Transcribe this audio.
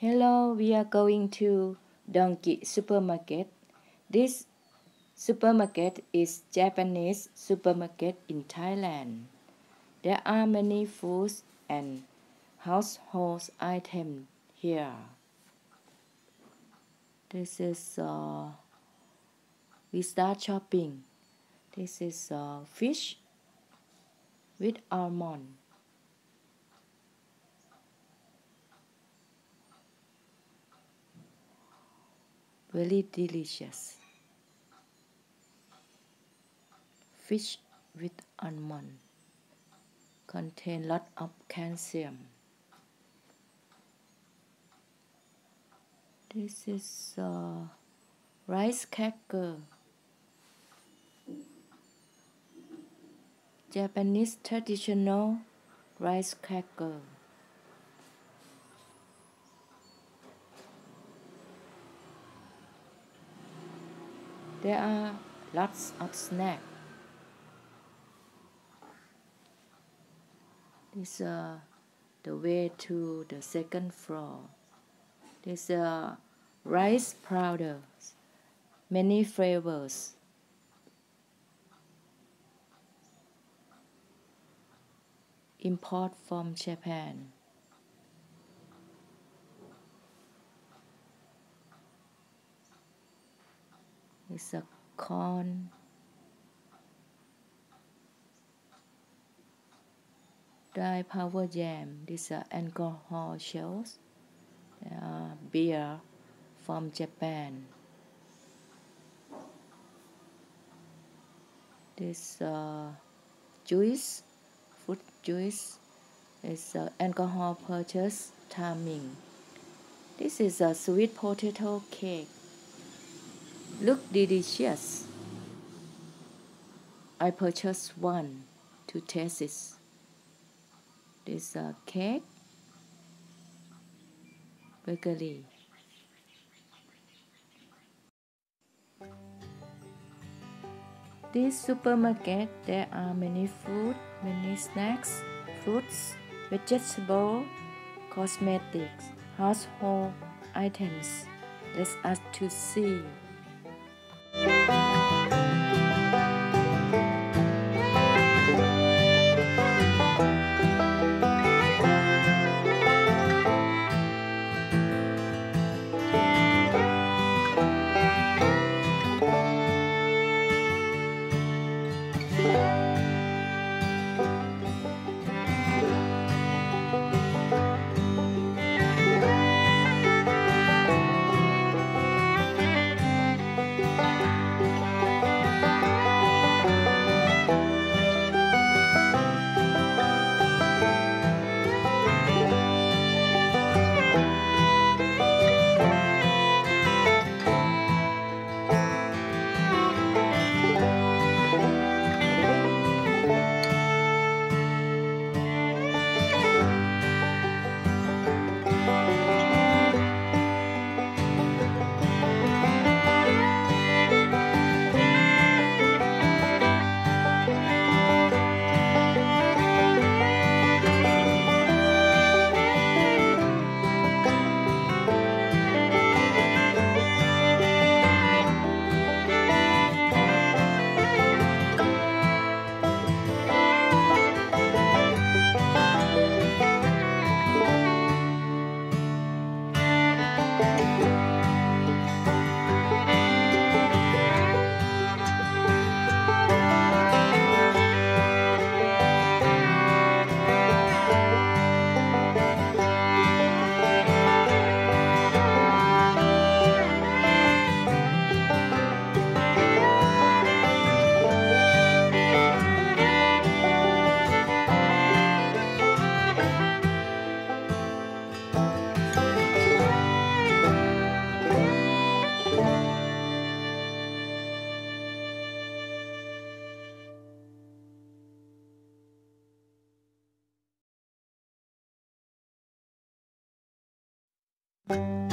Hello, we are going to Donki Supermarket. This supermarket is Japanese supermarket in Thailand. There are many foods and household items here. This is uh, we start shopping. This is uh, fish with almond. Very delicious. Fish with almond contain lot of calcium. This is uh, rice cracker. Japanese traditional rice cracker. There are lots of snacks. This is uh, the way to the second floor. This uh, rice powder, many flavors. Import from Japan. It's a corn. Dry power jam. These are alcohol shells. Beer from Japan. This uh, juice, fruit juice, is uh, alcohol purchase timing. This is a sweet potato cake. Look delicious. I purchased one to taste it. This a cake, bakery. This supermarket there are many food, many snacks, fruits, vegetables, cosmetics, household items. Let's us to see. You